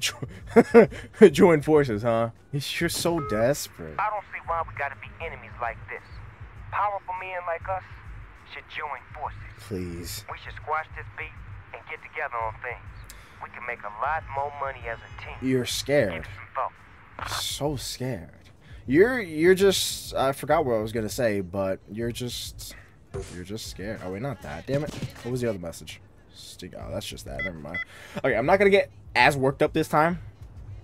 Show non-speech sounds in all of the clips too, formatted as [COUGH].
[LAUGHS] Join forces, huh? You're so desperate. I don't see why we gotta be enemies like this. Powerful men like us should join forces. Please. We should squash this beef and get together on things. We can make a lot more money as a team. You're scared. So scared. You're you're just I forgot what I was gonna say, but you're just you're just scared. Oh wait, not that. Damn it. What was the other message? Stick oh, that's just that. Never mind. Okay, I'm not gonna get as worked up this time.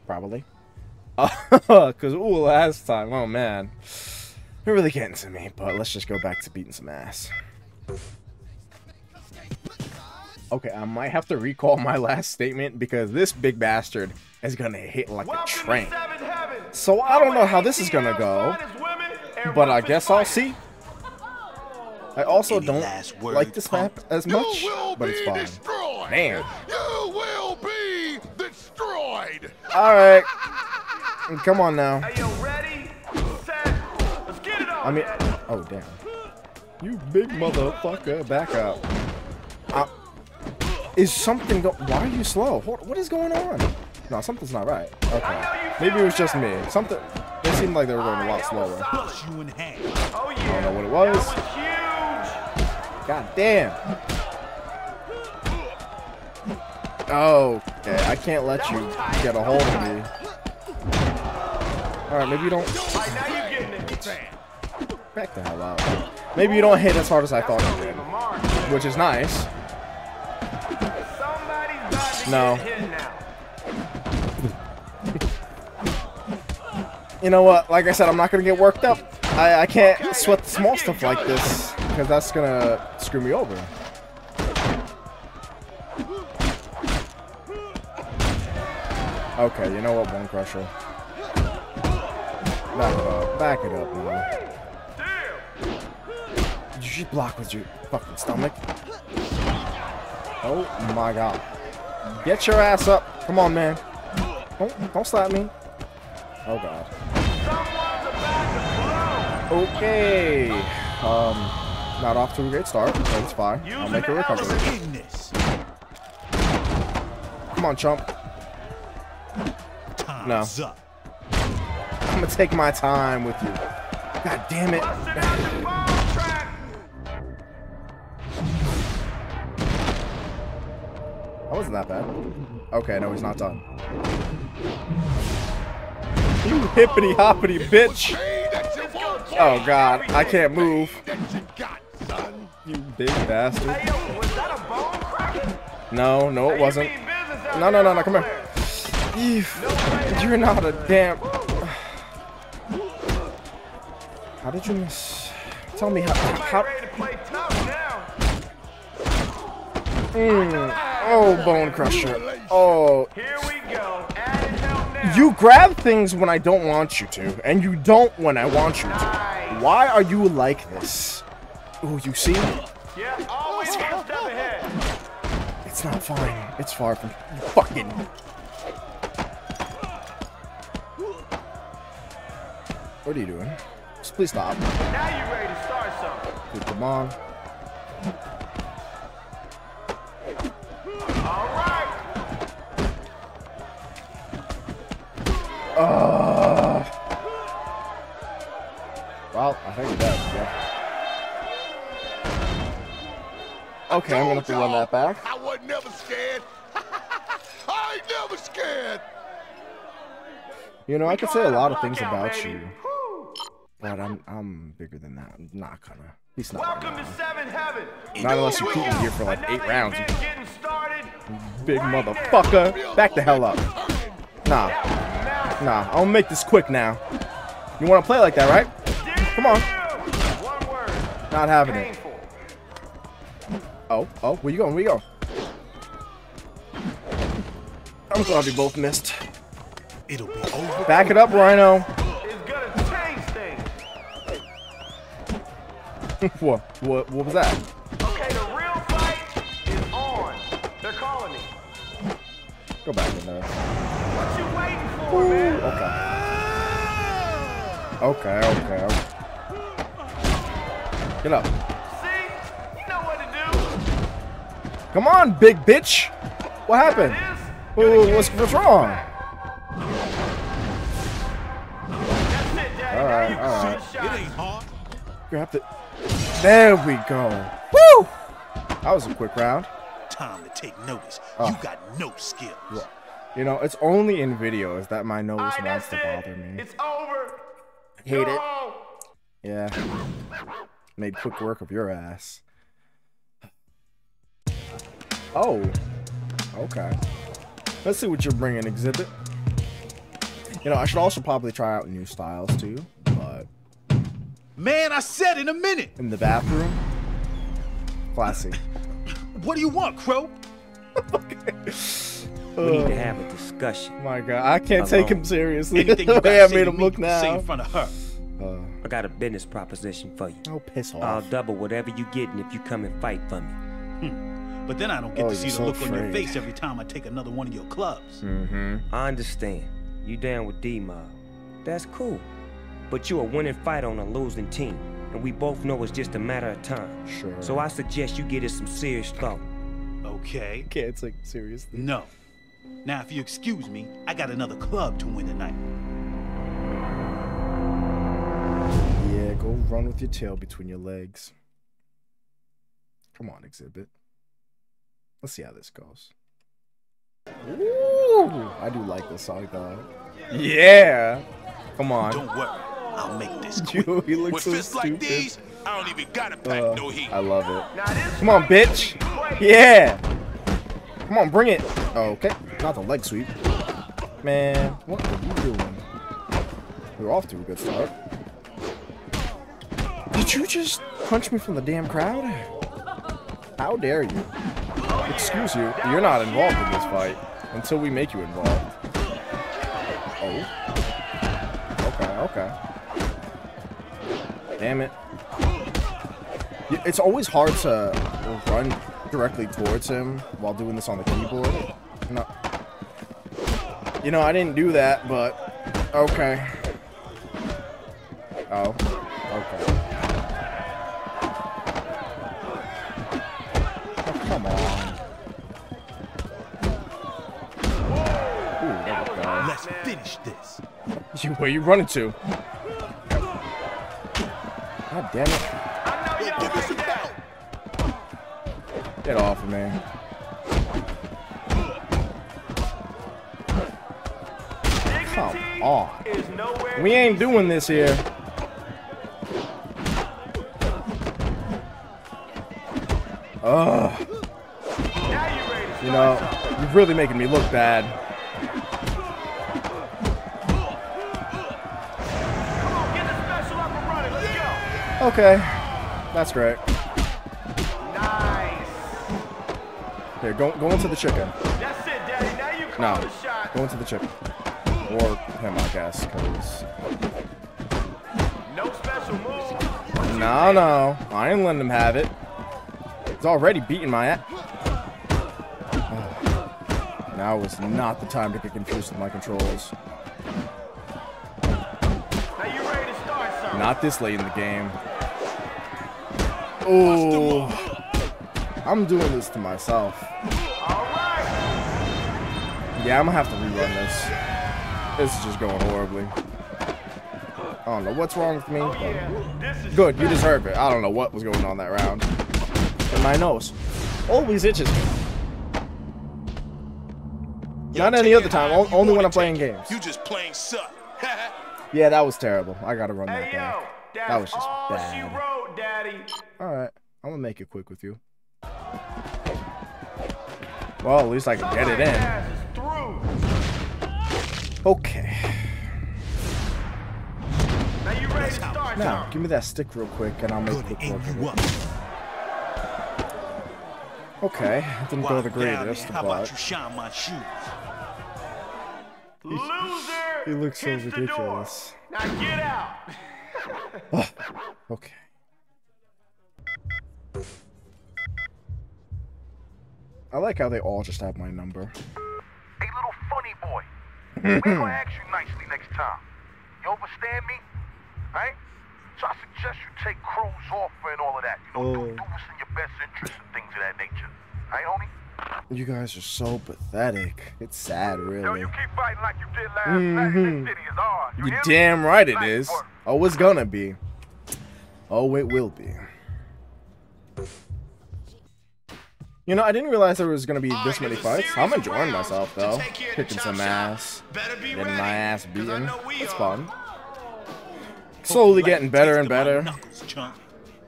Probably. Uh, [LAUGHS] Cause ooh last time, oh man. They're really getting to me, but let's just go back to beating some ass. Okay, I might have to recall my last statement because this big bastard is gonna hit like a train. So I don't know how this is gonna go, but I guess I'll see. I also don't like this map as much, but it's fine. Man. You will be destroyed. All right. Come on now. are you ready I mean, oh damn. You big motherfucker, back up. Uh, is something go- Why are you slow? What, what is going on? No, something's not right. Okay. Maybe it was just me. Something. They seemed like they were going a lot slower. I don't know what it was. God damn. Oh, okay. I can't let you get a hold of me. Alright, maybe you don't. Back the hell out. Maybe you don't hit as hard as I thought you did. Which is nice. No. you know what? Like I said, I'm not gonna get worked up. I, I can't sweat the small stuff like this because that's gonna screw me over. Okay, you know what, Bone Crusher? Back it up. Back it up now. Did you block with your fucking stomach? Oh my god. Get your ass up. Come on, man. Don't, don't slap me. Oh god. Okay. Um, not off to a great start, but it's fine. I'll make a recovery. Come on, chump. No. I'm gonna take my time with you. God damn it. That wasn't that bad. Okay, no, he's not done. You hippity hoppity bitch. Oh god, I can't move. You big bastard. No, no, it wasn't. No, no, no, no, come here. You're not a damn. How did you miss? Tell me how. how... Mm. Oh, Bone Crusher. Oh. Here we go. You grab things when I don't want you to, and you don't when I want you to. Why are you like this? Oh, you see? Yeah, always one step ahead. It's not fine. It's far from fucking. What are you doing? Just please stop. Now you ready to start something. Dude, come on. All right. Uh, well, I think it does, yeah. Okay, I'm gonna have to run that back. I was never scared. [LAUGHS] I ain't never scared. You know, I could say a lot of things about you, but I'm I'm bigger than that. I'm not gonna. He's not. Welcome gonna. to Seventh Heaven. Not unless you keep me here for like eight rounds. event getting started. Big motherfucker. Back the hell up. Nah. Nah. I'll make this quick now. You want to play like that, right? Come on. Not having it. Oh, oh, where you going? Where you going? I'm glad we both missed. It'll be over. Back it up, Rhino. [LAUGHS] what, what? What was that? Okay, the real fight is on. They're calling me. Go back in there. What you waiting for, man? Okay. Okay, okay, okay. Get up. See? You know what to do. Come on, big bitch. What happened? This Ooh, what's, what's wrong? All right, all right. It ain't hard. Grab the. There we go. Woo! That was a quick round. Time to take notice. Oh. You got no skills. You know, it's only in videos that my nose All right, wants that's to it. bother me. It's over. Hate it. Yeah. Made quick work of your ass. Oh. Okay. Let's see what you're bringing, Xzibit. You know, I should also probably try out new styles too, but Man, I said in a minute. in the bathroom, classy. [LAUGHS] What do you want, Crow? [LAUGHS] We need to have a discussion. My God, I can't take him seriously. Anything [LAUGHS] the you way gotta I made him me, look say now. in front of her. Uh, I got a business proposition for you. oh, piss off. I'll double whatever you're getting if you come and fight for me. But then I don't get Oh, to see you're the so look on your face every time I take another one of your clubs. Mm-hmm. I understand. You down with D-Mob. That's cool. But you're a winning fighter on a losing team. And we both know it's just a matter of time. Sure. So I suggest you give it some serious thought. Okay. can't take him seriously. No. Now, if you excuse me, I got another club to win tonight. Yeah, go run with your tail between your legs. Come on, Xzibit. Let's see how this goes. Ooh, I do like this song though. Yeah. Come on. Don't worry, I'll make this [LAUGHS] quick. You, he looks With so fists like stupid. these, I don't even gotta pack Uh, no heat. I love it. Come on, bitch. gonna be great. Yeah. Come on, bring it. Oh, okay. Not the leg sweep. Man, what are you doing? We're off to a good start. Did you just punch me from the damn crowd? How dare you? Excuse you, you're not involved in this fight until we make you involved. Oh. Okay, okay. Damn it. It's always hard to run directly towards him while doing this on the keyboard. No. You know, I didn't do that, but okay. Oh, okay. Oh, come on. Ooh, there we go. Let's finish this. You, [LAUGHS] where you running to? Damn it. Get off of me. Come on. We ain't doing this here. Ugh. You know, you're really making me look bad. Okay. That's great. Nice. Here, go, go into the chicken. That's it, Daddy. Now you call No, the shot. go into the chicken. Or him, I guess, because... No special move. No, no. I ain't letting him have it. He's already beating my ass. [SIGHS] now is not the time to get confused with my controls. Now you ready to start. Not this late in the game. Oh, I'm doing this to myself. Yeah, I'm gonna have to rerun this. This is just going horribly. I don't know what's wrong with me. But- yeah. This is Good, you deserve it. I don't know what was going on that round. And my nose always itches me. Not any other time, how o- you only when I'm playing games. You just playing suck. [LAUGHS] Yeah, that was terrible. I gotta run that back. That was just bad. Wrote, Daddy. Alright, I'm gonna make it quick with you. Well, at least I can get it in. Ass is through. Okay. Now you ready to start Now, give me that stick real quick and I'll make Gonna quick aim work of it. up. Okay, didn't go While the I'm greatest, How about you but shine my shoes? Loser. he looks so hits the door. ridiculous. Now get out. [LAUGHS] Ah, okay. I like how they all just have my number. Hey, little funny boy. [LAUGHS] we gonna ask you nicely next time. You understand me? Right? So I suggest you take Crow's offer and all of that. You know, Oh. do, do what's in your best interest and things of that nature. Right, homie? You guys are so pathetic. It's sad, Yo, really. you keep fighting like you did last night. This mm-hmm. city is ours. You You damn right it is. Oh, it's gonna be. Oh, it will be. You know, I didn't realize there was gonna be this many fights. I'm enjoying myself though. Kicking some ass, getting my ass beaten. It's fun. Slowly getting better and better.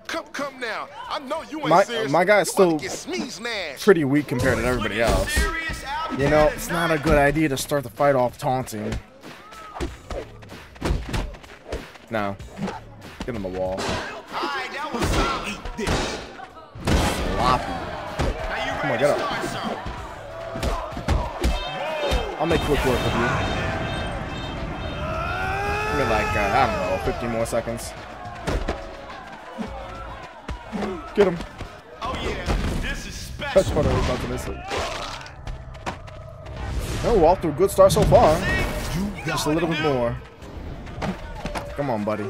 Come, come now. I know you ain't My- serious. my guy's still about to get sneeze smashed. Pretty weak compared to everybody else. You know, it's not a good idea to start the fight off taunting. No. Get on the wall. Alright, that was some. Eat this. Sloppy. Come on, get up. I'll make quick work of you. Give me like, uh, I don't know, 50 more seconds. Get him. Oh yeah, this is special. That's what I was about to miss it. To a good start so far. Just a little bit more. Come on, buddy.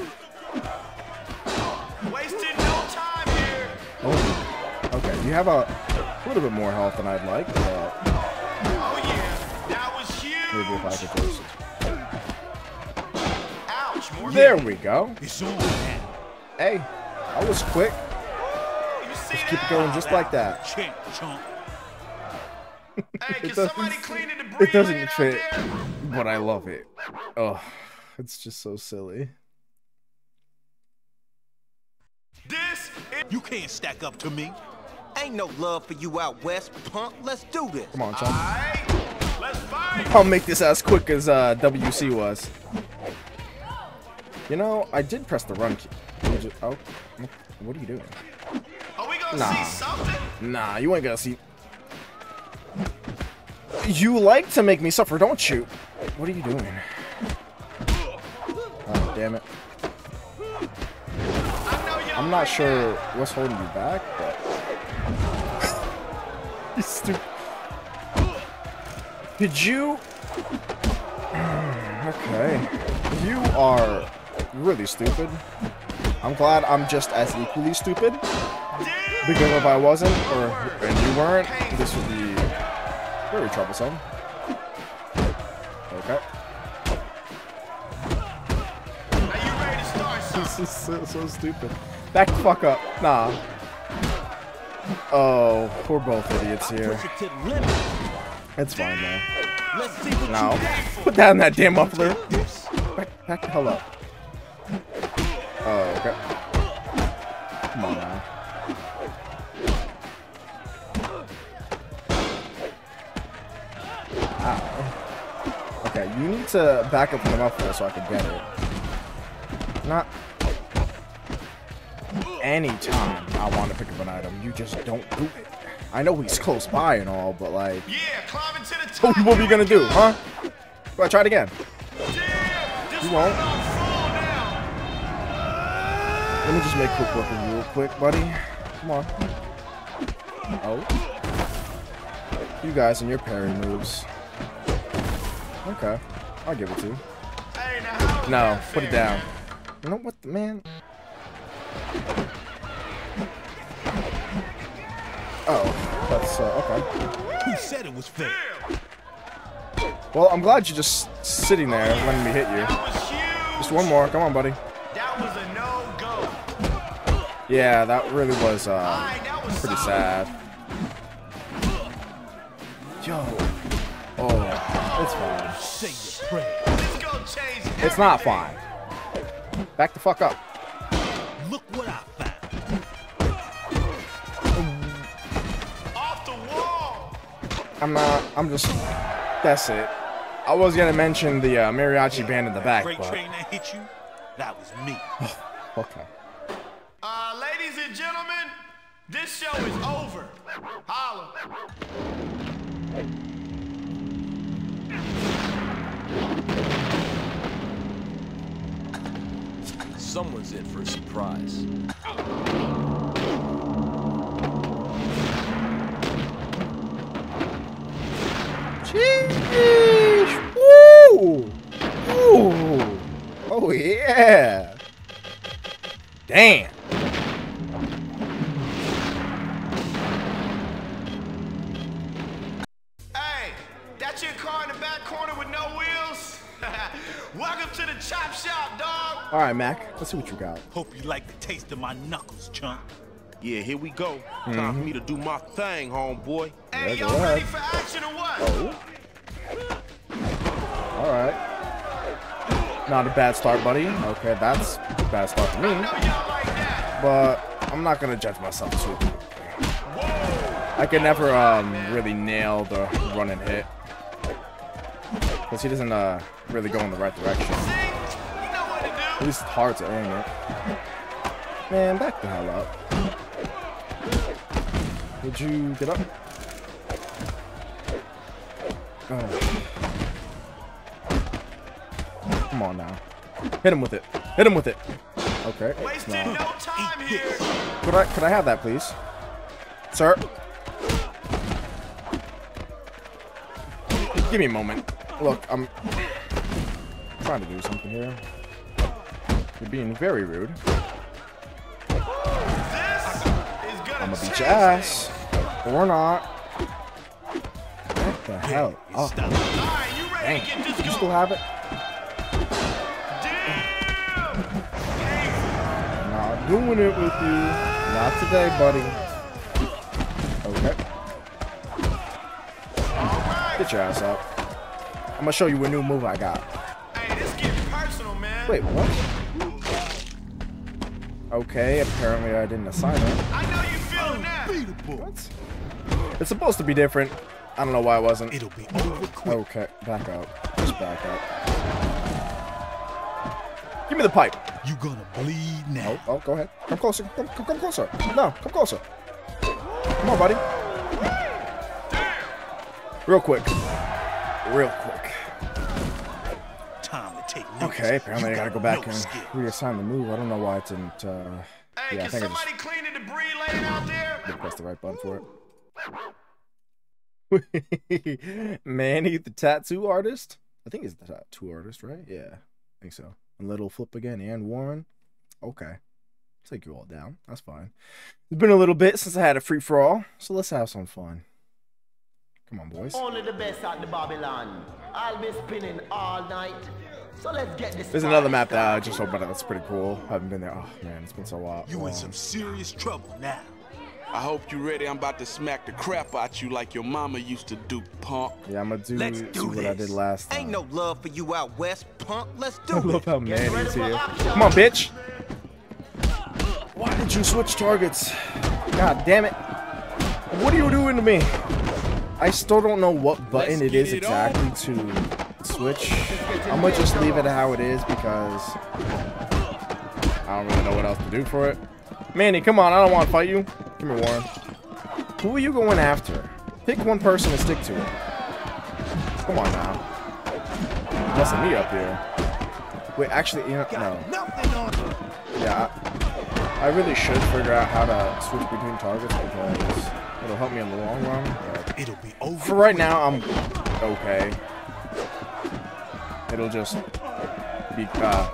Wasting no time here. Oh, okay. You have a little bit more health than I'd like, but Oh yeah, that was huge. maybe if I could just... Ouch, more There we go. It's on now. Hey, I was quick. You see Just keep it going just like that. [LAUGHS] Chink, chunk. [LAUGHS] Hey, can It [LAUGHS] doesn't- somebody clean the debris It doesn't fit, there? but I love it. Oh, it's just so silly. This is You can't stack up to me. Ain't no love for you out west, punk. Let's do this. Come on, chum. Alright, let's fight. I'll make this as quick as uh, WC was. You know, I did press the run key. You ju- oh, what are you doing? Are we gonna Nah. see something? Nah, you ain't gonna see. You like to make me suffer, don't you? What are you doing? Oh, damn it. I know y'all I'm not sure what's holding you back, but. [LAUGHS] you stupid. Did you. Mm, okay. You are really stupid. I'm glad I'm just as equally stupid. Because if I wasn't, or and you weren't, this would be very troublesome. Okay. [LAUGHS] This is so, so stupid. Back the fuck up. Nah. Oh, we're both idiots here. Push it to the limit. It's fine though. Let's see what No. you got for Put down that damn muffler. Back, back the hell up. Oh, okay. Come on now. Ow. Okay, you need to back up from the muffler so I can get it. Not anytime I want to pick up an item, you just don't do it. I know he's close by and all, but like, Yeah, climbing to the what, [LAUGHS] top. what are you gonna do, huh? Go ahead, try it again. This You won't. on. Let me just make quick work of you real quick, buddy. Come on. Oh. You guys and your parry moves. Okay. I'll give it to you. No, put it down. You know what, the man? Oh, that's, uh, okay. Who said it was fair? Well, I'm glad you're just sitting there letting me hit you. That was huge. Just one more. Come on, buddy. That was a no-go. Yeah, that really was, uh, Alright, that was pretty sad. Yo. Oh, it's fine. Say your prayer. This gonna change It's not fine. Back the fuck up. I'm not. I'm just. That's it. I was gonna mention the uh, mariachi band in the back, Freight but train that hit you, that was me. okay. Uh, ladies and gentlemen, this show is over. Holla. Someone's in for a surprise. Yeah. Damn. Hey, that's your car in the back corner with no wheels? [LAUGHS] Welcome to the chop shop, dog. All right, Mac. Let's see what you got. Hope you like the taste of my knuckles, chunk. Yeah, here we go. Time for mm-hmm. me to do my thing, homeboy. Hey, y'all ready for action or what? Oh. All right. Not a bad start, buddy. Okay, that's a bad start for me. But I'm not gonna judge myself too. I can never um really nail the run and hit. Because he doesn't uh really go in the right direction. At least it's hard to aim it. Man, back the hell up. Would you get up? Oh. Come on now. Hit him with it. Hit him with it. Okay. Wasting no. no time here. Could I could I have that, please? Sir? Give me a moment. Look, I'm trying to do something here. You're being very rude. This is gonna I'm gonna beat your ass. Or not. What the hell? Oh, Stop. things. All right, you ready oh, dang. to get this You still have it? Doing it with you. Not today, buddy. Okay. Get your ass up. I'm gonna show you a new move I got. hey, this getting personal, man. Wait, what? Okay, apparently I didn't assign it. I know you feeling that. What? It's supposed to be different. I don't know why it wasn't. It'll be over quick. Okay, back up. Just back up. Give me the pipe. You gonna bleed now. Oh, oh, go ahead. Come closer. Come, come, come closer. No, come closer. Come on, buddy. Real quick. Real quick. Time to take notice. Okay, apparently I gotta go back no and skills. reassign the move. I don't know why it didn't. Uh, Hey, yeah, I can think I somebody clean the debris laying out there? just pressed the right button for it. [LAUGHS] Manny, the tattoo artist. I think he's the tattoo artist, right? Yeah, I think so. And Little Flip again and Warren. Okay, take you all down. That's fine. It's been a little bit since I had a free for all, so let's have some fun. Come on, boys. Only the best at the Babylon. I'll be spinning all night. So let's get this. There's another map that I just opened up. That's pretty cool. I haven't been there. Oh man, it's been so long. You in some serious trouble now. I hope you're ready. I'm about to smack the crap out you like your mama used to do, punk. Yeah, I'm gonna do, Let's do do what I did last time. Ain't no love for you out west, punk. Let's do [LAUGHS] I it. love how Get Manny's ready here. Come on, bitch. Why did you switch targets? God damn it. What are you doing to me? I still don't know what button Let's it is get it on. exactly to switch. I'm gonna just leave it how it is because I don't really know what else to do for it. Manny, come on. I don't want to fight you. Come here, Warren. Who are you going after? Pick one person and stick to it. Come on now. Messing me up here. Wait, actually, you know, no. Nothing on you. Yeah, I, I really should figure out how to switch between targets because it'll help me in the long run. But It'll be over. for right now, I'm okay. It'll just be uh,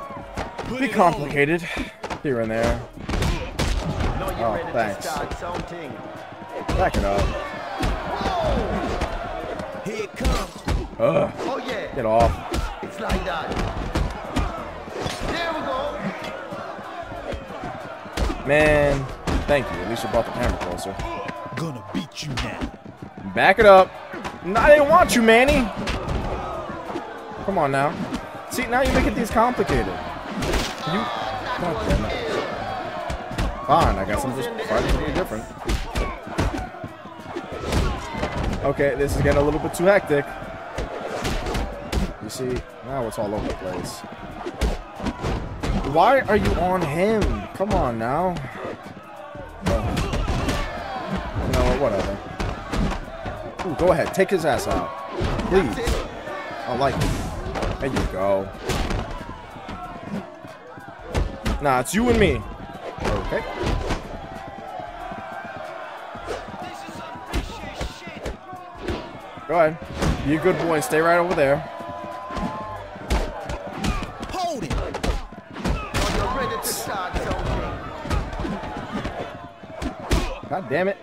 be complicated here and there. Oh, ready thanks. to start something. Back it up. Here it comes. Ugh, Oh yeah, get off. it's like that. There we go. Man, thank you. At least you brought the camera closer. Gonna beat you now. Back it up. No, I didn't want you, Manny. Come on now. See, now you're making things complicated. You. Fine, I guess I'm just fighting something different. Okay, this is getting a little bit too hectic. You see, now it's all over the place. Why are you on him? Come on now. Oh. Know what, whatever. Ooh, go ahead, take his ass out. Please. I like it. There you go. Nah, it's you and me. Okay. Go ahead. Be a good boy stay right over there. Hold it. Now you're ready to start something. God damn it.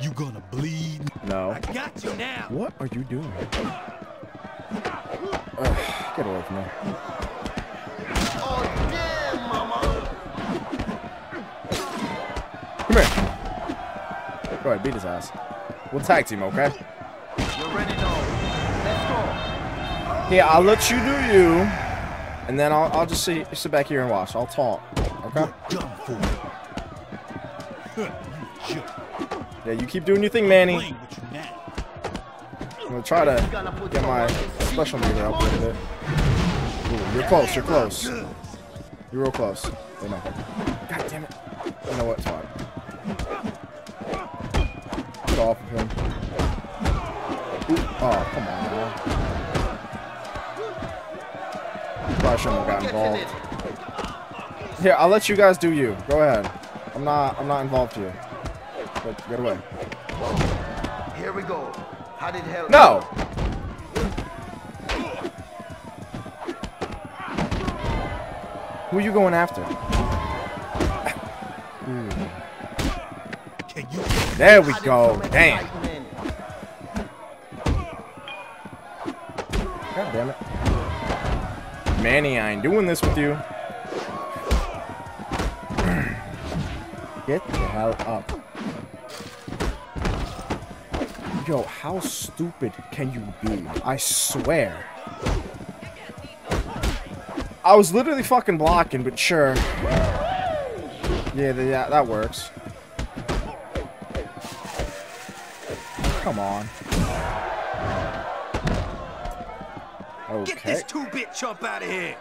You gonna bleed? No. I got you now. What are you doing? Ugh, get away from me. Oh, damn, Go ahead, beat his ass. We'll tag team, okay? You're ready now. Let's go. Yeah, I'll let you do you, and then I'll I'll just sit sit back here and watch. I'll talk. Okay? Done for. Sure. Yeah, you keep doing your thing, Manny. Playing with you now. I'm gonna try to get my special meter up a little bit. Ooh, you're close. You're close. You're real close. I know. God damn it. You know what? It's fine. Off of him. Ooh, oh, come on. Probably shouldn't have got involved. Here, I'll let you guys do you. Go ahead. I'm not. I'm not involved here. But get away. Here we go. How did hell? No. Who are you going after? There we go. Damn. God damn it. Manny, I ain't doing this with you. [CLEARS THROAT] Get the hell up. Yo, how stupid can you be? I swear. I was literally fucking blocking, but sure. Yeah, yeah, that works. Come on. Get this two-bit chump out of here.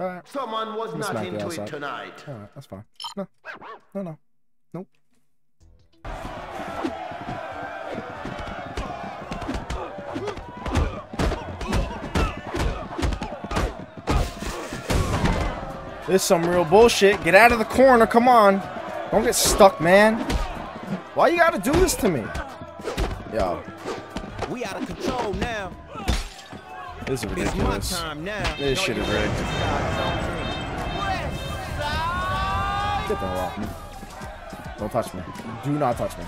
Alright. Someone was Let me not into it tonight. Alright, that's fine. No. No, no. Nope. This is some real bullshit. Get out of the corner. Come on. Don't get stuck, man. Why you gotta do this to me? Yo, We out of control now. this is ridiculous. time now. This shit is rigged. Get the hell off me. Don't touch me. Do not touch me.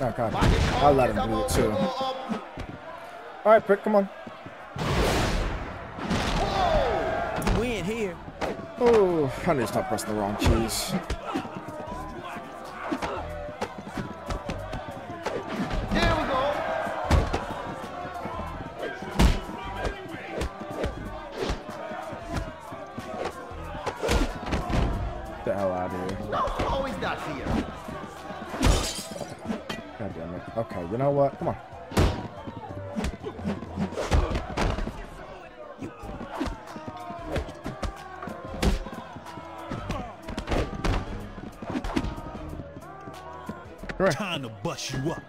Oh, God. I'll let him do it, too. Alright, prick, come on. We in here. Oh, I need to stop pressing the wrong keys. Come on. Time to bust you up.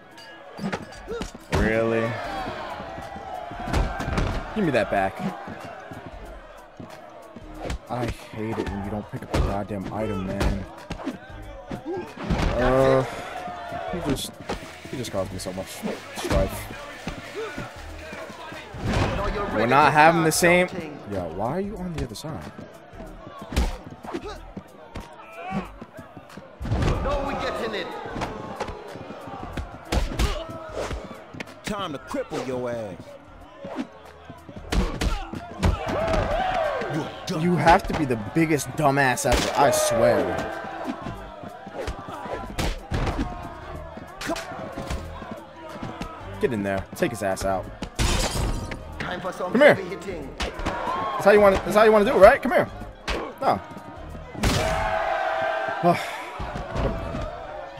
Really? Give me that back. I hate it when you don't pick up a goddamn item, man. Uh, he just, just caused me so much strife. We're not having the same. something. Yeah, why are you on the other side? No, we getting it. Time to cripple your ass. You have to be the biggest dumbass ever. I swear. Get in there. Take his ass out. Time for some Come here. hitting. That's how you want. That's how you want to do it, right? Come here. No.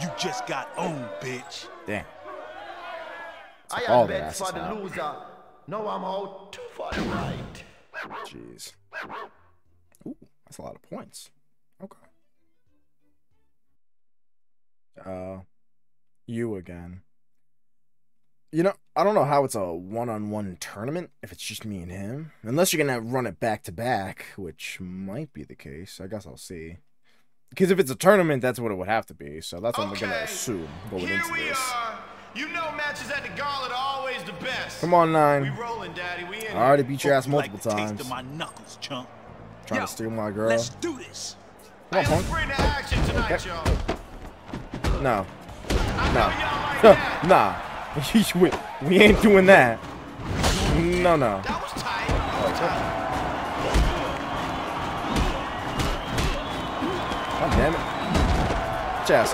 You just got owned, bitch. Damn. I all had bet for asses the out. loser. Now I'm out for the right. Jeez. Ooh, that's a lot of points. Okay. Uh, you again. You know, I don't know how it's a one-on-one tournament if it's just me and him. Unless you're gonna run it back to back, which might be the case. I guess I'll see. Because if it's a tournament, that's what it would have to be. So that's what I'm gonna assume going Here into we this. are. You know matches at the Gauntlet are always the best. Come on, We nine. rolling, Daddy. We in I already beat your ass you like multiple times. My knuckles, chump. Trying Yo, to steal my girl. Let's do this. Come on, Hey, punk. bring the action tonight, Okay. y'all. No. No. [LAUGHS] nah. [LAUGHS] we, we ain't doing that. No, no. Was was. God damn it. Get ass.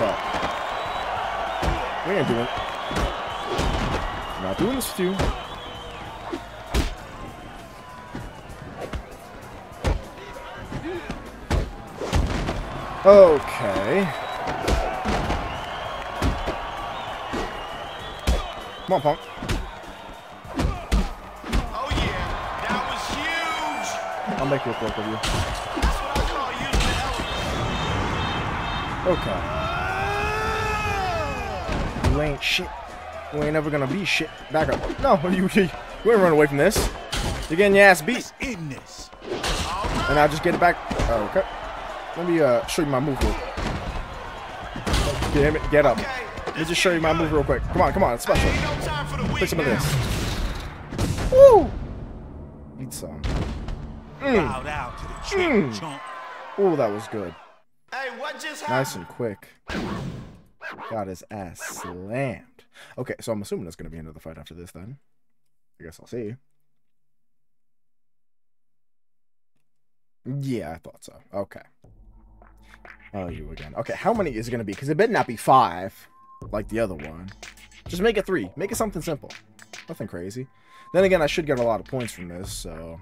We ain't doing it. Not doing this with you. Okay. Come on, punk. Oh yeah, that was huge. I'll make it work with you. That's what I call using the. Okay. You ain't shit. You ain't never gonna be shit. Back up. No, [LAUGHS] you, you, you ain't run away from this. You're getting your ass beat. In this. And I'll just get it back. Oh, okay. Let me uh, show you my move real Damn it, get up. Let me just show you my move real quick. Come on, come on, it's special. Ain't no time for the weak Take some of this. Woo! Eat some. Bow down to the trick, Mm. chump. Ooh, that was good. Hey, what just Nice and quick. Got his ass slammed. Okay, so I'm assuming there's gonna be another fight after this then. I guess I'll see. Yeah, I thought so. Okay. Oh, you again. Okay, how many is it gonna be? Because it better not be five, like the other one. Just make it three. Make it something simple. Nothing crazy. Then again, I should get a lot of points from this, so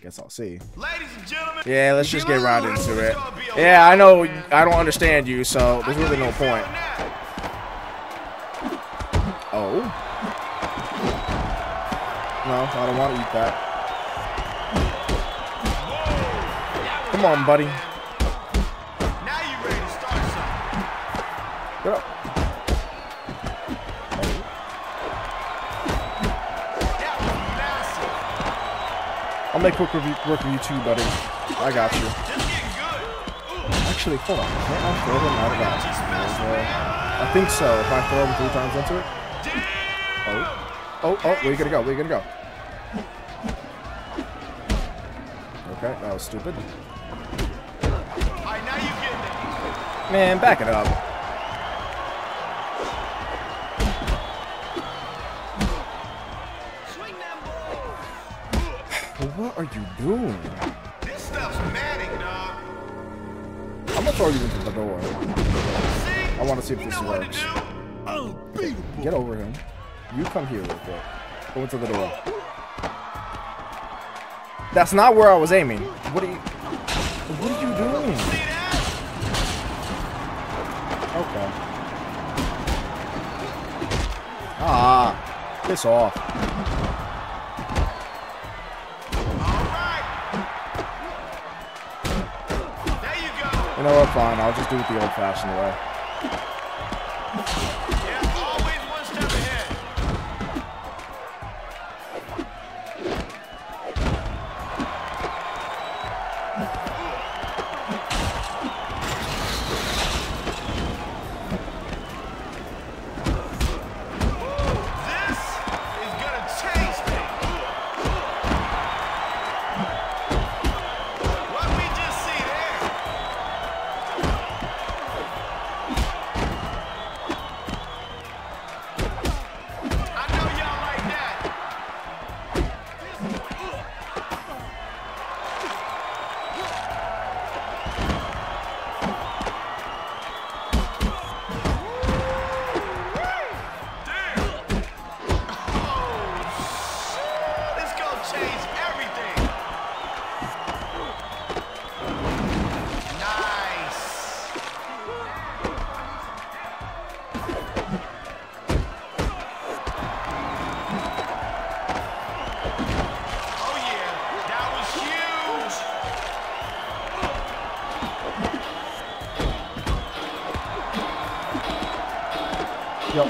guess I'll see. Ladies and gentlemen. Yeah, let's just get right into it. gonna be a Yeah, I know. I don't understand you, so there's really no point. Oh. No, I don't want to eat that. Come on, buddy. Now you ready to start something. Get up. I'll make quick work with you too, buddy. I got you. Actually, hold on. Can't I throw him out of I think so. If I throw him three times into it. Oh. Oh, oh, where you gonna go? Where you gonna go? Okay, that was stupid. Man, back it up. What are you doing? This stuff's manic, dog. I'm gonna throw you into the door. See? I want to see if You this know what to works. Unbeatable. Get over him. You come here real quick. Go into the door. That's not where I was aiming. What are you? What are you doing? Okay. Ah, piss off. Just do it the old-fashioned way.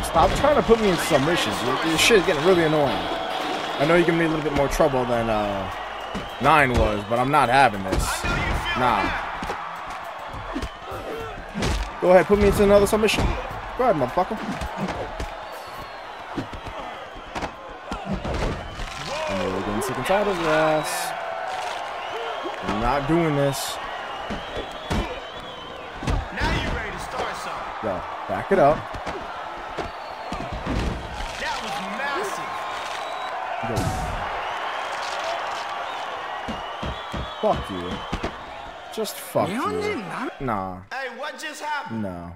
Stop trying to put me in submissions. Your shit is getting really annoying. I know you're giving me a little bit more trouble than uh, nine was, but I'm not having this. I know you feel Nah. Go ahead, put me into another submission. Go ahead, motherfucker. I'm really getting sick and tired of. I'm not doing this. Now you ready to start something. Go. Back it up. Fuck you. Just fuck you. Nah. Hey, what just happened? No.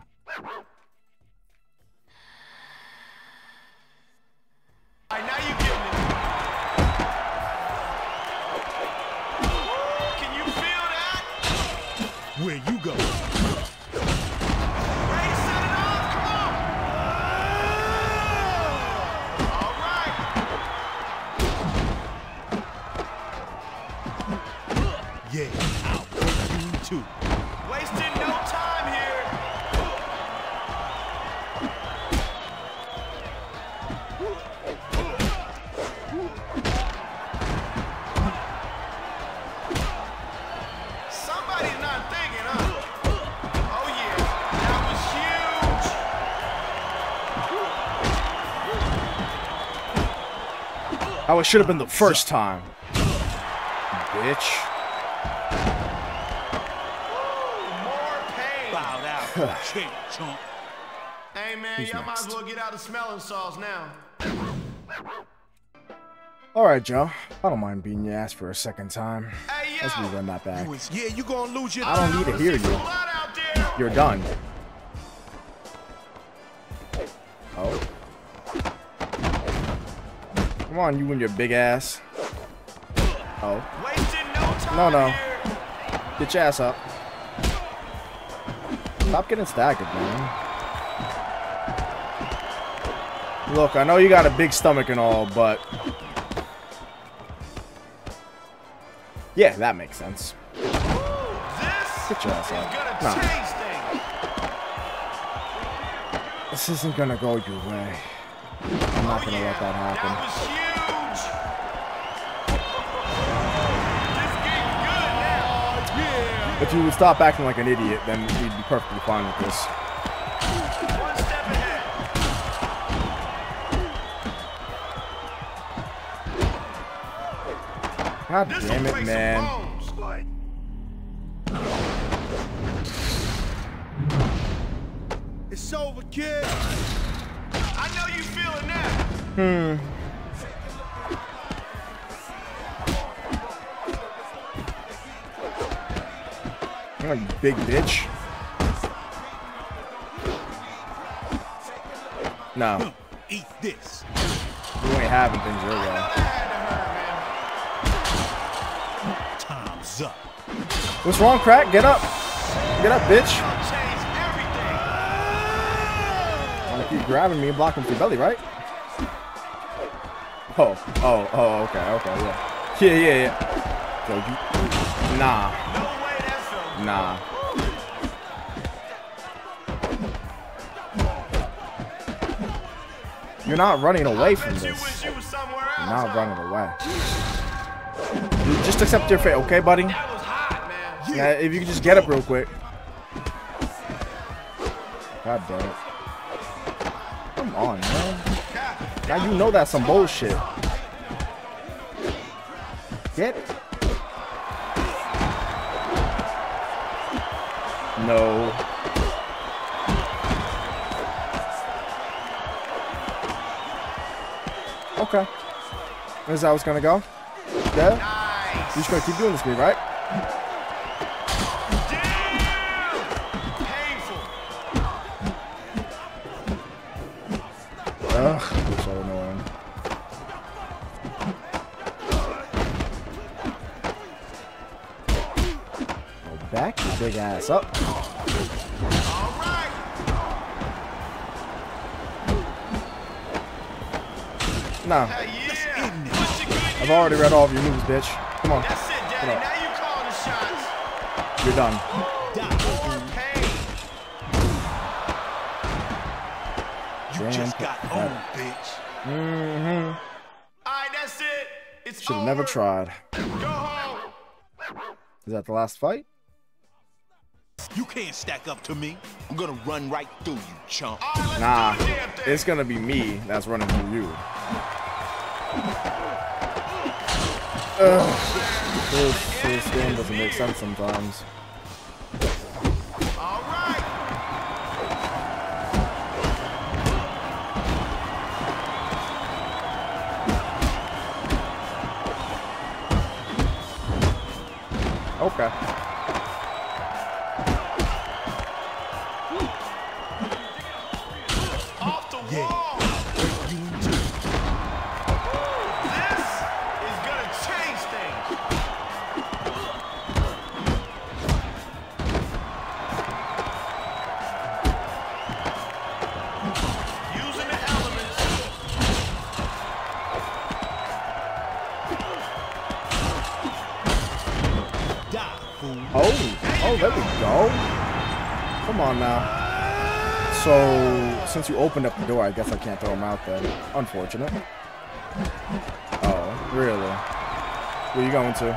Yeah, I'll work you too. Wasting no time here. Somebody's not thinking, huh? Oh yeah, that was huge. Oh, it should have been the first time. Bitch. Bowed out to the champ, chump. Hey man, y'all might as well get out the smelling salts now. Alright, Joe. I don't mind beating your ass for a second time. Hey yo. Let's rerun that back. Was, yeah, you gonna lose your I don't need to hear you. blood out there. You're done. Oh. Come on, you and your big ass. Oh. No No, no. Get your ass up. Stop getting staggered, man. Look, I know you got a big stomach and all, but... Yeah, that makes sense. This Get your ass out. This isn't gonna go your way. I'm not gonna let that happen. If you would stop acting like an idiot, then we'd be perfectly fine with this. One step ahead. God damn it, man. It's over, kid. I know you feeling that. Hmm. Oh, you big bitch. No, Eat this. you ain't having things your way. That had to hurt, man. Time's up. What's wrong, crack? Get up. Get up, bitch. I'll change everything. Wanna keep grabbing me and blocking your belly, right? Oh, oh, oh, okay, okay, yeah. Yeah, yeah, yeah. So you, nah, nah. You're not running away from this. wish you was somewhere else. You're not running away. You just accept your fate, okay, buddy? That was hot, man. Yeah, if you could just get up real quick. God damn it. Come on, man. Now you know that's some bullshit. No. Okay. Is that it's gonna go? Yeah? Nice. You just gonna keep doing this me, right? Back your big ass up. Right. No, yeah. What's your good I've already read all of your moves, bitch. Come on, That's it, Daddy. Now you calling the shots. you're done. You just got owned, bitch. Mm-hmm. All right, that's it. It's Should have over. never tried. Go home. Is that the last fight? You can't stack up to me. I'm gonna run right through you, chump. Right, nah, it's gonna be me that's running through you. Ugh. This, this game doesn't make sense sometimes. Okay. Since you opened up the door, I guess I can't throw him out then. Unfortunate. Oh, really? Where you going to?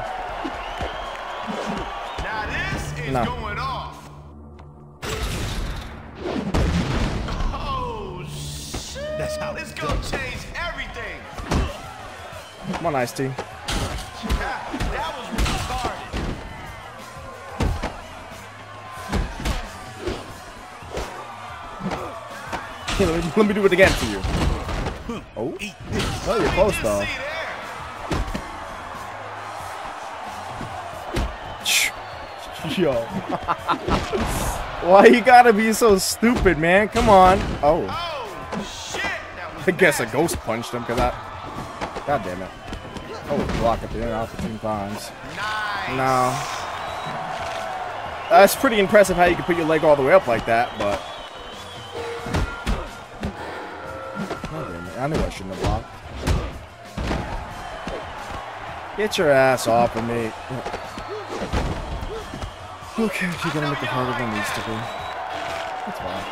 Now this is No. going off. Oh shit! That's how This it's gonna change everything. Come on, Ice T. [LAUGHS] let, me, let me do it again for you. Oh, oh, you're close though. [LAUGHS] Yo. [LAUGHS] Why you gotta be so stupid, man? Come on. Oh, Oh! That I guess a ghost punched him because I. God damn it. Oh, block at the end opportune times. Nice. No. That's pretty impressive how you can put your leg all the way up like that, but. I knew I shouldn't have blocked. Get your ass off of me. Okay, you're gonna make it harder than it needs to be. That's fine.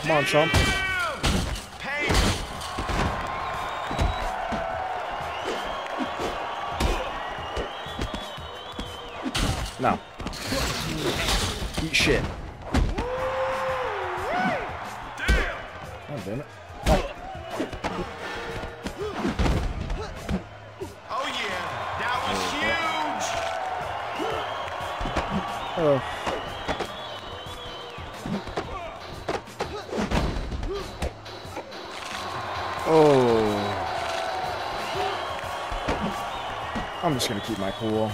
Come on, chump. No. Shit. Oh, damn it. Oh yeah, that was huge. Oh. Oh. I'm just gonna keep my cool.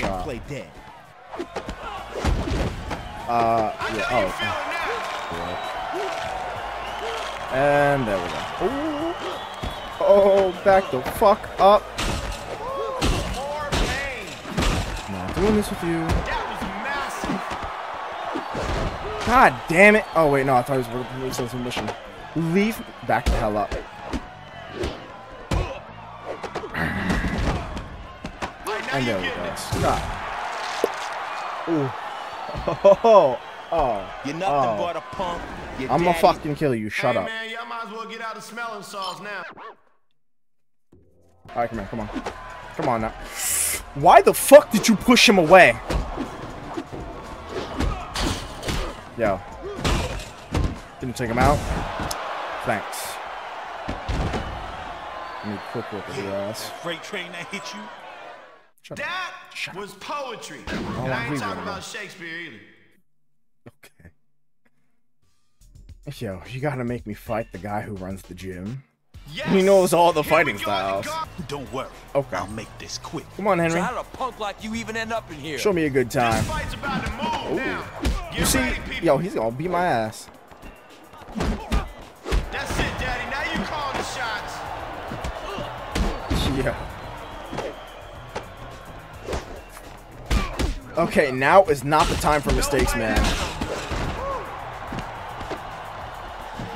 Shot. play dead. Uh, yeah. Oh. it. And there we go. Ooh. Oh, back the fuck up. Not doing this with you. That was massive. God damn it. Oh, wait, no, I thought he was it was a mission. Leave back the hell up. And there we go. Stop. Ooh. Oh, [LAUGHS] oh, You're nothing oh. but a punk. Your I'm gonna fucking kill you. Shut hey, up. man, y'all might as well get out the smelling salts now. Alright, come here, come on. Come on now. Why the fuck did you push him away? Yo. Didn't take him out? Thanks. Let me quick at your ass. Freight train that hit you. Shut up. That was poetry. I And I ain't talking about. Shakespeare either. Okay. Yo, you gotta make me fight the guy who runs the gym. Yes. He knows all the Here fighting we go at the styles. Don't worry. Okay. I'll make this quick. Come on, Henry. So how a punk like you even end up in here? Show me a good time. fight's about to move now. Get You see, ready, people. yo, he's gonna beat my ass. That's it, Daddy. Now you calling the shots. Yeah. Okay, now is not the time for mistakes, man.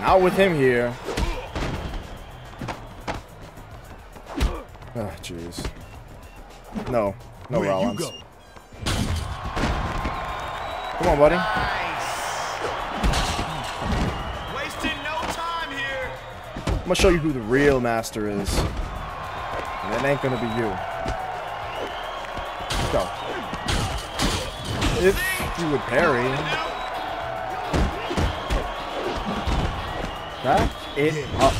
Not with him here. Oh, jeez. No. No Where you Rollins. go? Come on, buddy. Nice. Wasting no time here. I'm gonna show you who the real master is. And it ain't gonna be you. Let's go. If you would parry. Back it up.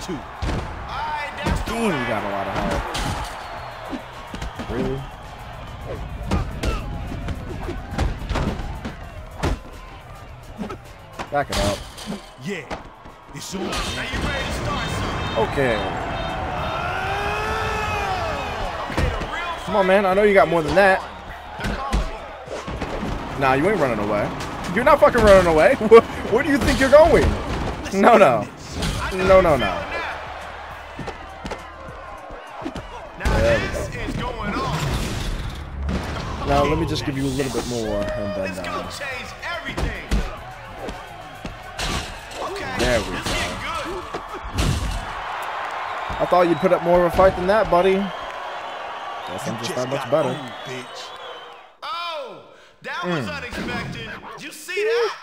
Two. That's Damn, you got a lot of health. Really? Back it up. Yeah. It's on. Now you ready to start something? Okay. Okay, the real Come on, man. I know you got more than that. They're calling me. Nah, you ain't running away. You're not fucking running away. [LAUGHS] Where, do you think you're going? No, no. No, no, no. Now There we this is going on. Now, let me just give you a little bit more, and then, uh, everything. There we go. I thought you'd put up more of a fight than that, buddy. Guess I'm just that much better. Owned, bitch. That Mm. was unexpected. Did you see that?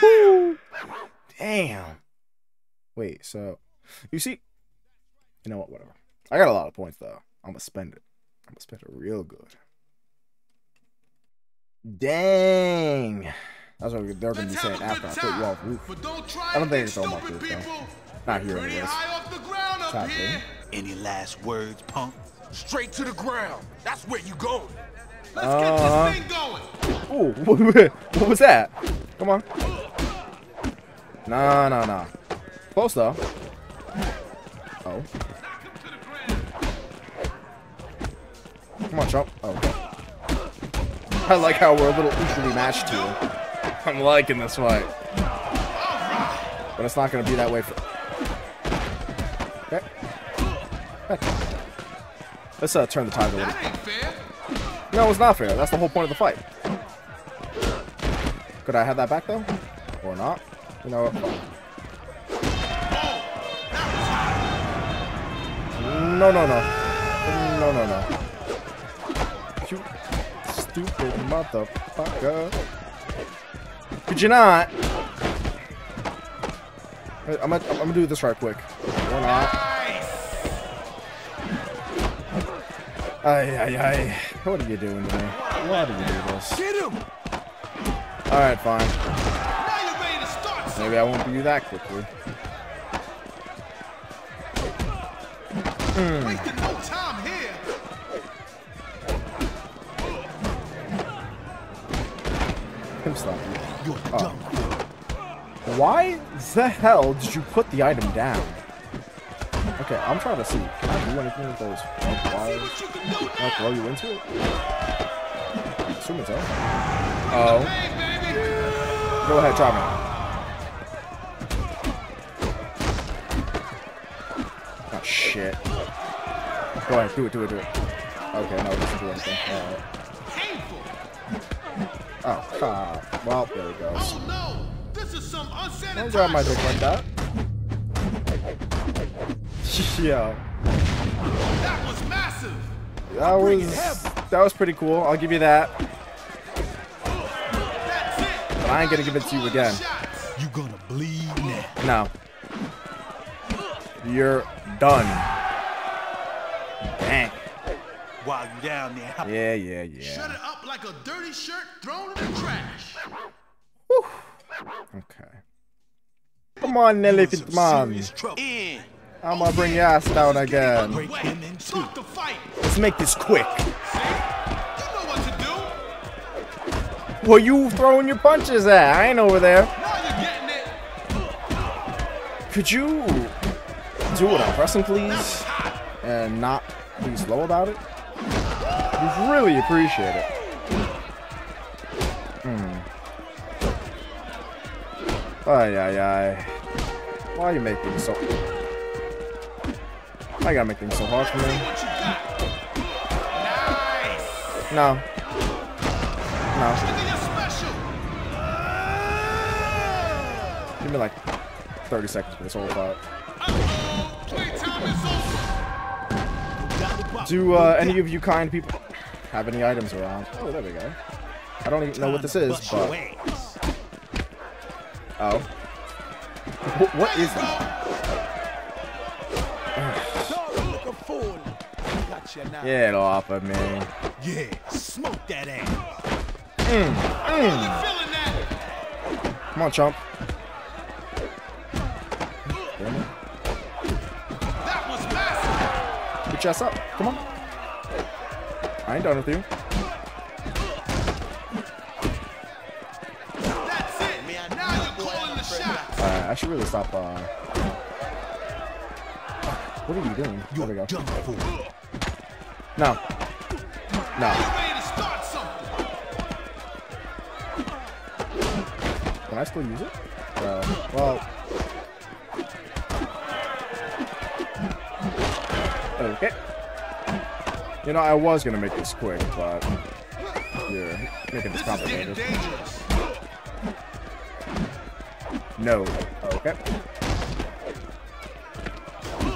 Damn. Damn. Wait, so you see, you know what? Whatever. I got a lot of points though. I'm gonna spend it. I'm gonna spend it real good. Dang. That's what they're gonna be saying after I put you off roof. But don't try I don't think it's on my stupid roof, though. people. Not here, Pretty anyways. high off the ground up here. Any last words, punk? Straight to the ground. That's where you going. Let's Uh-huh. get this thing going. Ooh, what was that? Come on. Nah, nah, nah. Close though. Oh. Come on, chump. Oh. I like how we're a little equally matched here. I'm liking this fight. But it's not gonna be that way for. Okay. Okay. Let's uh, turn the tide a little. No, it's not fair. That's the whole point of the fight. Could I have that back though? Or not? You know? No, no, no. No, no, no. You stupid motherfucker. Could you not? I'm gonna, I'm gonna do this right quick. Or not. Ay, ay, ay. What are you doing to me? Why do you do this? Get him. Alright, fine. Now you're ready to start. Maybe I won't beat you that quickly. Hmm. Wasting no time here. Him stop you. You're Oh. done. Why the hell did you put the item down? Okay, I'm trying to see. Can I do anything with those red See wires? can I throw you into it? Assuming so. Oh. Go ahead, try me. Oh, shit. Go ahead, do it, do it, do it. Okay, no, it doesn't do anything. Alright. Oh, God. Well, there it goes. Oh no. This is some unsanitary. Don't grab my dick like that. [LAUGHS] Yo. That was massive. That was that was pretty cool. I'll give you that. But I ain't gonna give it to you again. You gonna bleed now. No. You're done. Dang. While you down there, how Yeah, yeah, Shut yeah. it up like a dirty shirt thrown in the trash. Okay. Come on, Nelly some I'm gonna bring your ass down again. Let's make this quick. Where you throwing your punches at? I ain't over there. It. Could you do what I'm pressing, please? And not be slow about it? We really appreciate it. Hmm. Ay, ay, ay. Why are you make things so... You gotta make things so hard for me? What you got? Nice. No. No. Look at your special. Give me like 30 seconds for this whole fight. Uh-oh. Playtime is over. Do uh, any of you kind people have any items around? Oh, there we go. I don't even know what this is, but oh, what is that? Get off of me! Yeah, smoke that ass. Mm, mm. Come on, chump. Damn it. That was massive. Get your ass up. Come on. I ain't done with you. That's it. Now you're calling the shots. Uh, I should really stop. Uh... What are you doing? There we go. Done for. No. No. Can I still use it? Uh, well. Okay. You know, I was gonna make this quick, but you're making this complicated. No. Okay.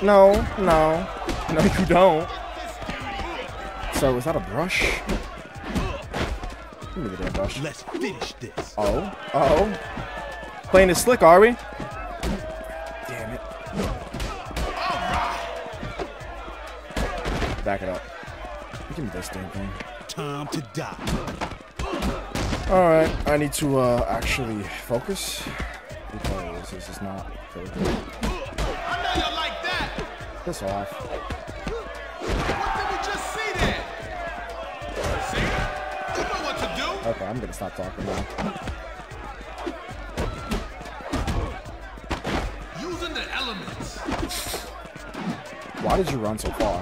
No, no. [LAUGHS] No, you don't. So, is that a brush? Give me the damn brush. Let's finish this. Oh, oh. Playing it slick, are we? Damn it. Back it up. Give me this damn thing. Time to die. Alright, I need to uh, actually focus. Because this is not very good. I know you like that. Piss off. Okay, I'm gonna stop talking now. Using the elements. Why did you run so far?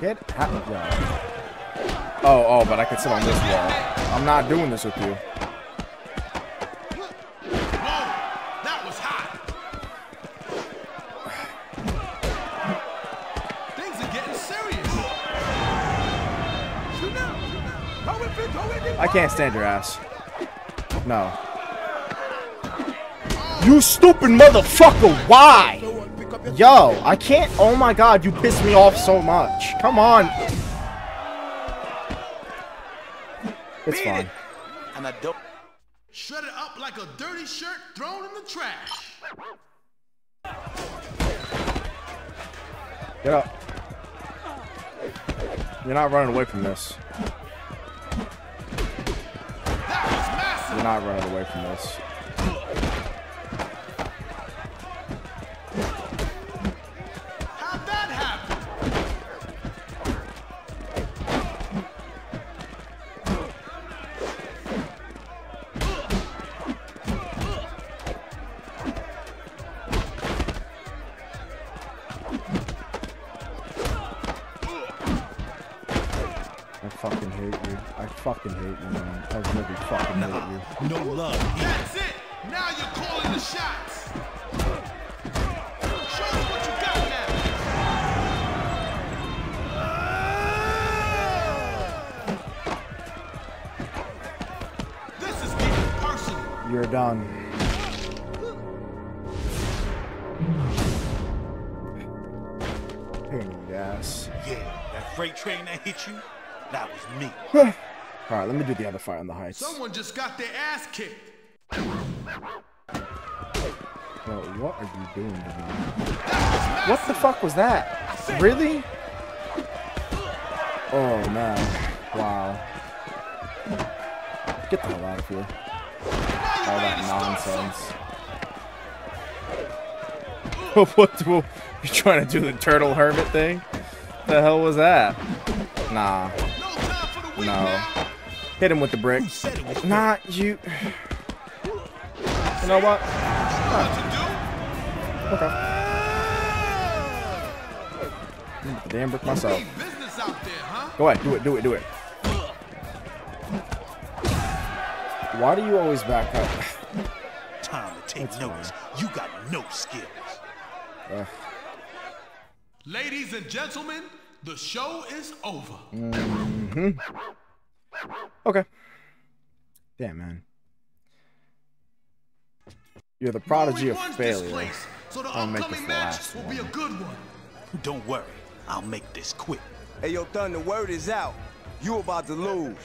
Get out. Yeah. Oh, oh, but I could sit on this wall. I'm not doing this with you. Can't stand your ass. No. You stupid motherfucker, why? Yo, I can't. Oh my god, you piss me off so much. Come on. It's fine. And I don't. Shredded up like a dirty shirt thrown in the trash. Get up. You're not running away from this. Not running away from this. Fucking hate you. I fucking hate you, man. I really fucking hate you. No love here. That's it. Now you're calling the shots. Show us what you got now. This is getting personal. You're done. Pain in the ass. Yeah, that freight train that hit you, that was me. [SIGHS] Alright, let me do the other fight on the heights. Someone just got their ass kicked. Bro, what are you doing to me? What the fuck was that? Really? Oh man. Wow. Get the hell out of here. All that nonsense. [LAUGHS] what the, you trying to do the turtle hermit thing? The hell was that? Nah. No time for the weak No. now. Hit him with the brick. Who said it was Not you. You know what? What to do? Okay. Damn brick myself. Big business out there, huh? Go ahead, do it, do it, do it. Why do you always back up? Time to take notice. You got no skills. Ladies and gentlemen, the show is over. Mm. Okay. Damn, man. You're the prodigy of failure. So the I'll make upcoming this the match last will be a good one. Don't worry, I'll make this quick. Hey, yo, Thunder, word is out. You about to lose.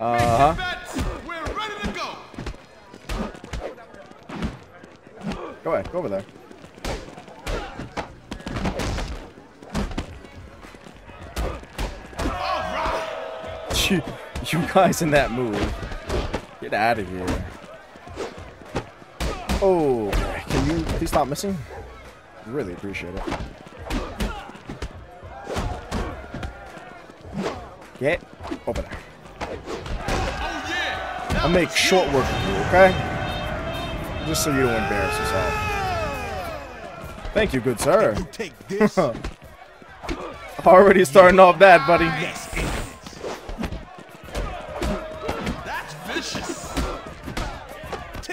Uh huh. Bets, we're ready to go. Go ahead. Go over there. You, you guys in that move. Get out of here. Oh, can you please stop missing? Really appreciate it. Get over there. That I'll make short work of you, okay? Just so you don't embarrass yourself. Thank you, good sir. You take this. [LAUGHS] Already starting off bad, buddy.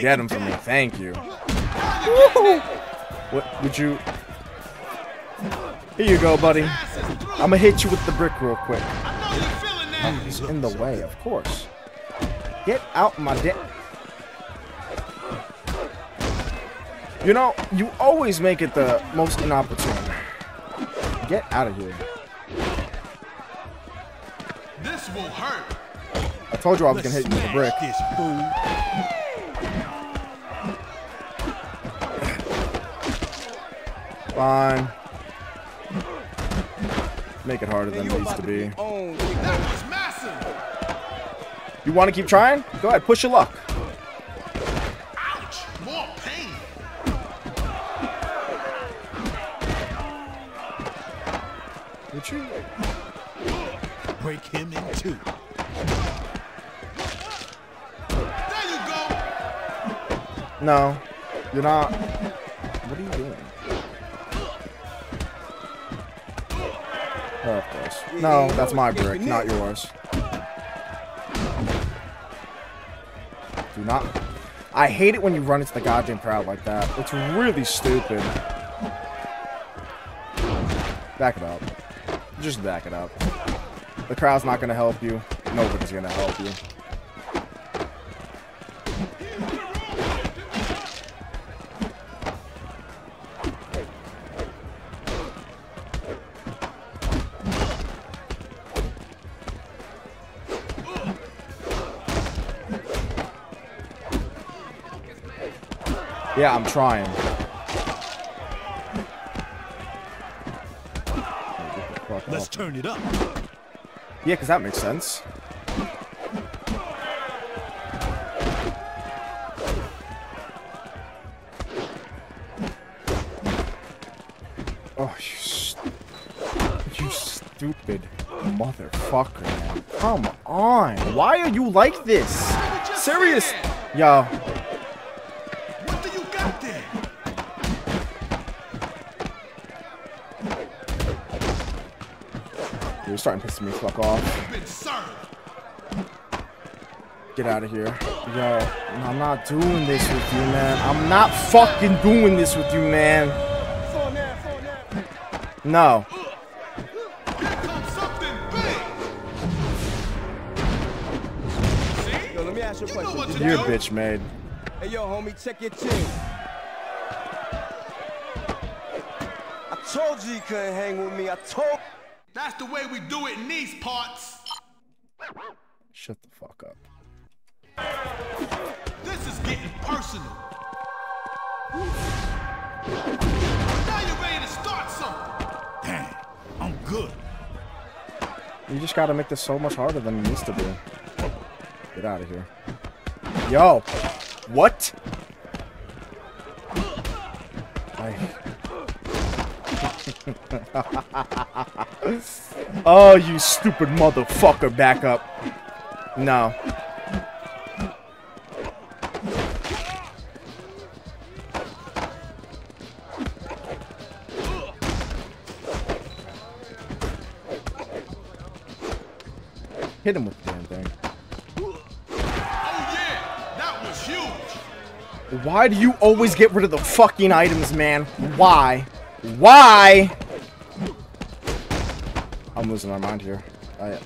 Get it him for me. Thank you. Now you're getting it. What would you? Here you go, buddy. Pass is through. I'm gonna hit you with the brick real quick. I know you're feeling that. He's in the way, of course. Get out my dick. You know, you always make it the most inopportune. Get out of here. This will hurt. I told you I was gonna hit you with a brick. Fine. Make it harder than it needs to be. You want to keep trying? Go ahead, push your luck. Ouch. More pain. Would? Break him in two. There you go. No, you're not. No, that's my brick, not yours. Do not. I hate it when you run into the goddamn crowd like that. It's really stupid. Back it up. Just back it up. The crowd's not gonna help you. Nobody's gonna help you. Yeah, I'm trying. Let's turn it up. Yeah, because that makes sense. Oh, you, st you stupid motherfucker, man. Come on. Why are you like this? Serious. Yo, What do you got there? you're starting to piss me fuck off. Get out of here. Yo, I'm not doing this with you, man. I'm not fucking doing this with you, man. No. Here comes something big. See? Yo, let me ask you a You know question. what Did to You're a bitch made. Hey, yo, homie, check your chin. I told you you couldn't hang with me. I told. That's the way we do it in these parts. Shut the fuck up. This is getting personal. Now you're ready to start something. Damn, I'm good. You just gotta make this so much harder than it needs to be. Get out of here. Yo! What? I... [LAUGHS] oh, you stupid motherfucker, back up. No. Hit him with the damn thing. Oh yeah. Why do you always get rid of the fucking items, man? Why? Why? I'm losing my mind here. I...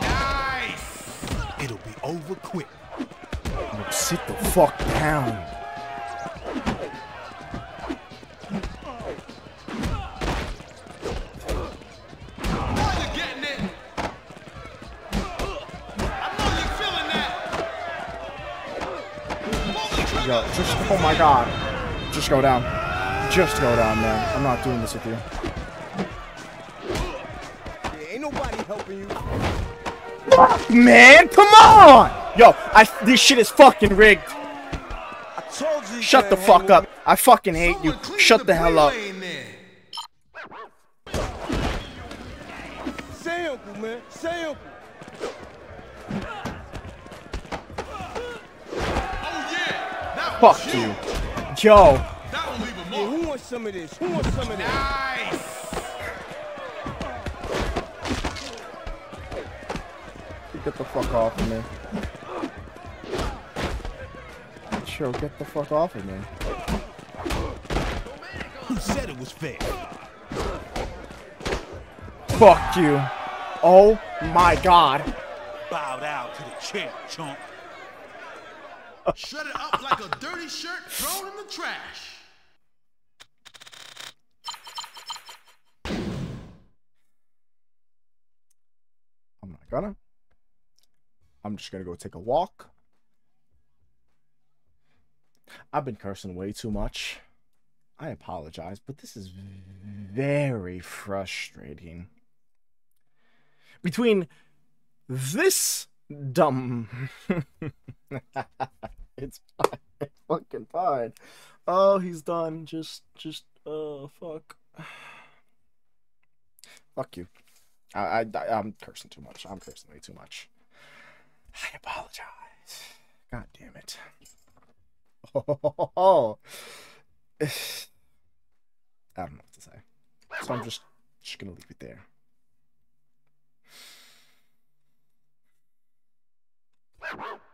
Nice. It'll be over quick. Sit the fuck down. Oh my god. Just go down. Just go down, man. I'm not doing this with you. ain't nobody helping you. Fuck, man, come on! Yo, I, this shit is fucking rigged. I told you. Shut the fuck up. I fucking hate you. Shut the hell up. Say uncle, man. Say uncle. Fuck you. Yo. Yeah, who wants some of this? Who wants some of this? Nice. Get the fuck off of me. Sure, get the fuck off of me. Who said it was fair? Fuck you. Oh my god. Bow down to the chair, chump. Shred it up like a dirty shirt thrown in the trash. I'm not gonna. I'm just gonna go take a walk. I've been cursing way too much. I apologize, but this is very frustrating. Between this dumb. [LAUGHS] it's fine. Fucking fine. Oh, he's done. Just, just, oh, fuck. [SIGHS] fuck you. I, I, I'm cursing too much. I'm cursing way too much. I apologize. God damn it. Oh, [LAUGHS] I don't know what to say. So I'm just, just gonna leave it there. Woo!